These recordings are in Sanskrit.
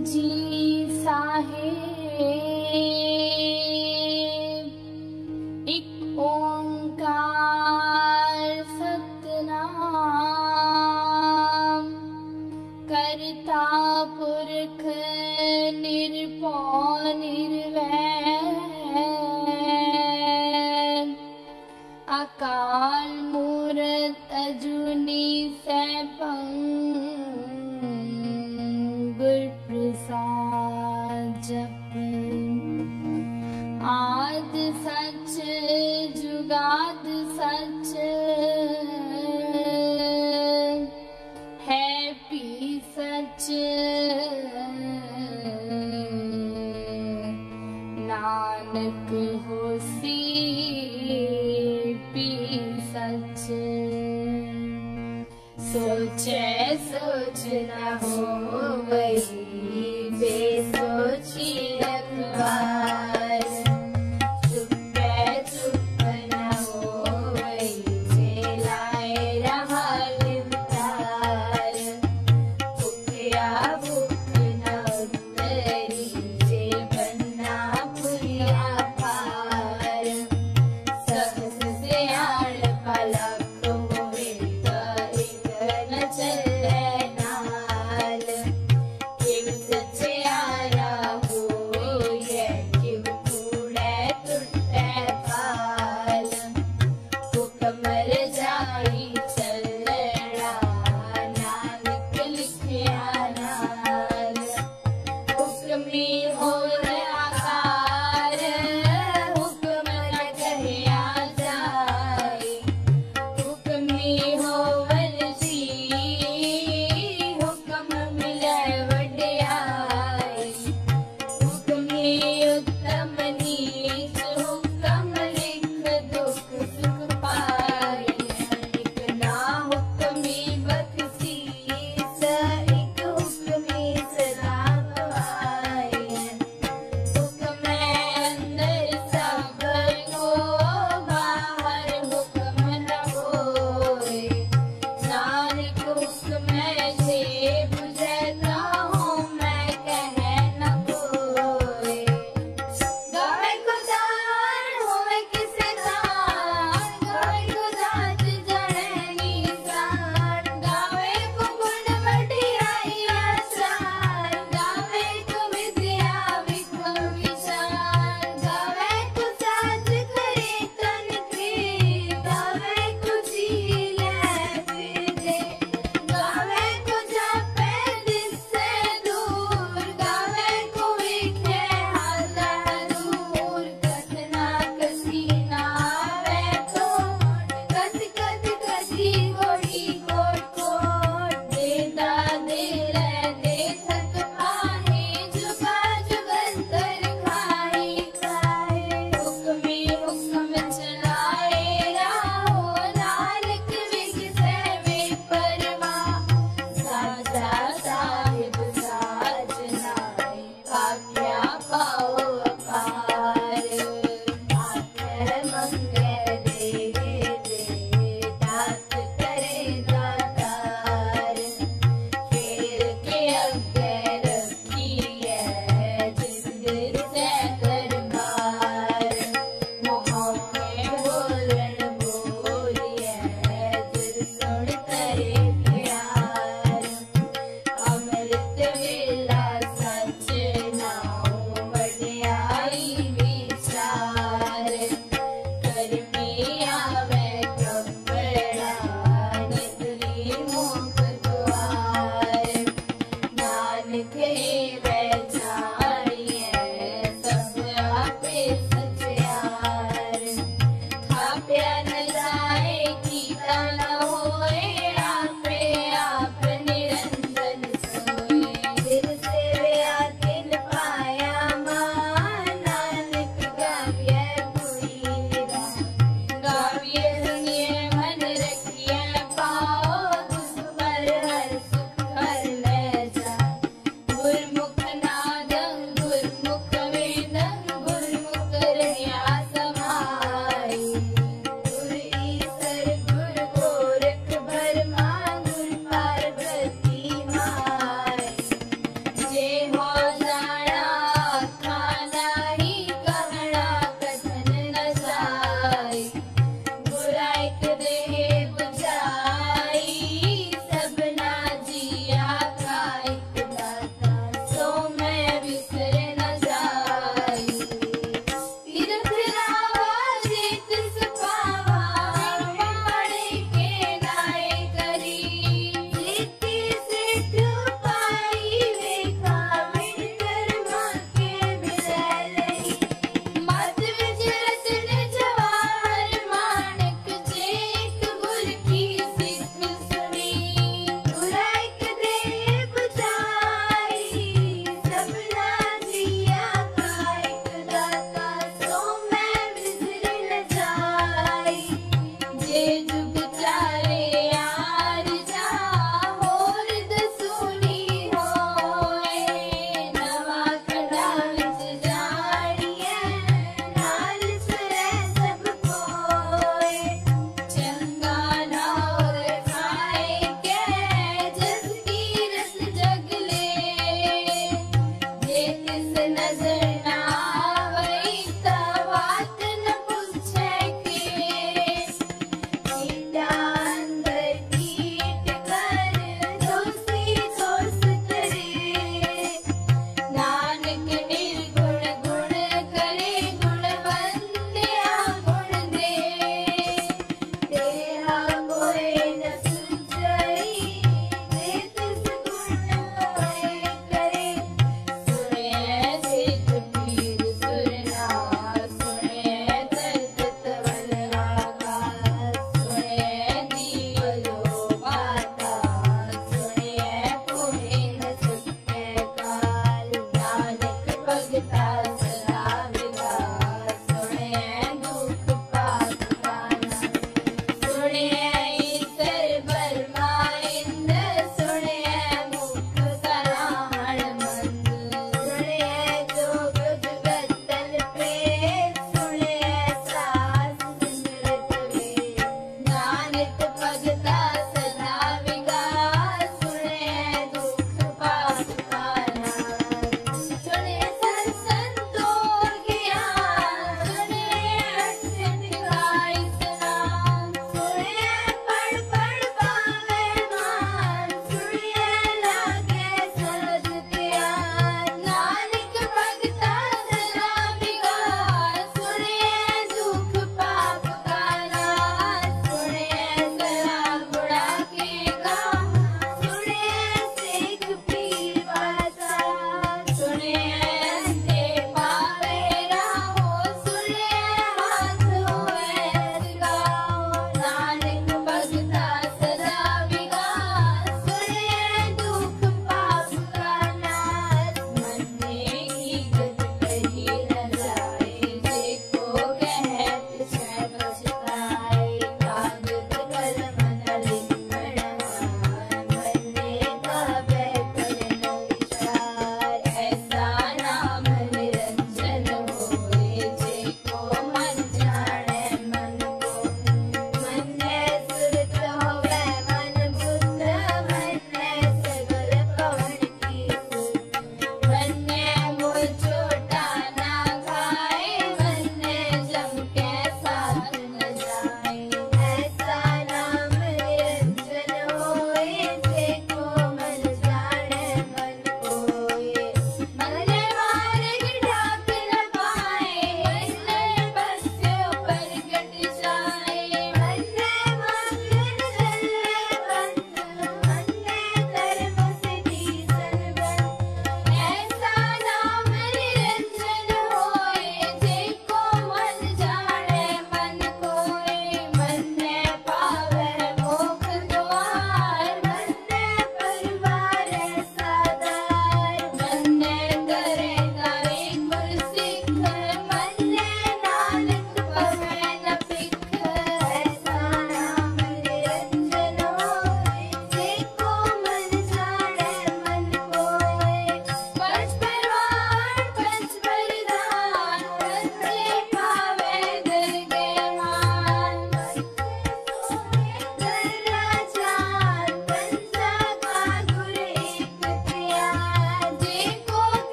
Virgin न हो वही in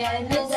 yeah,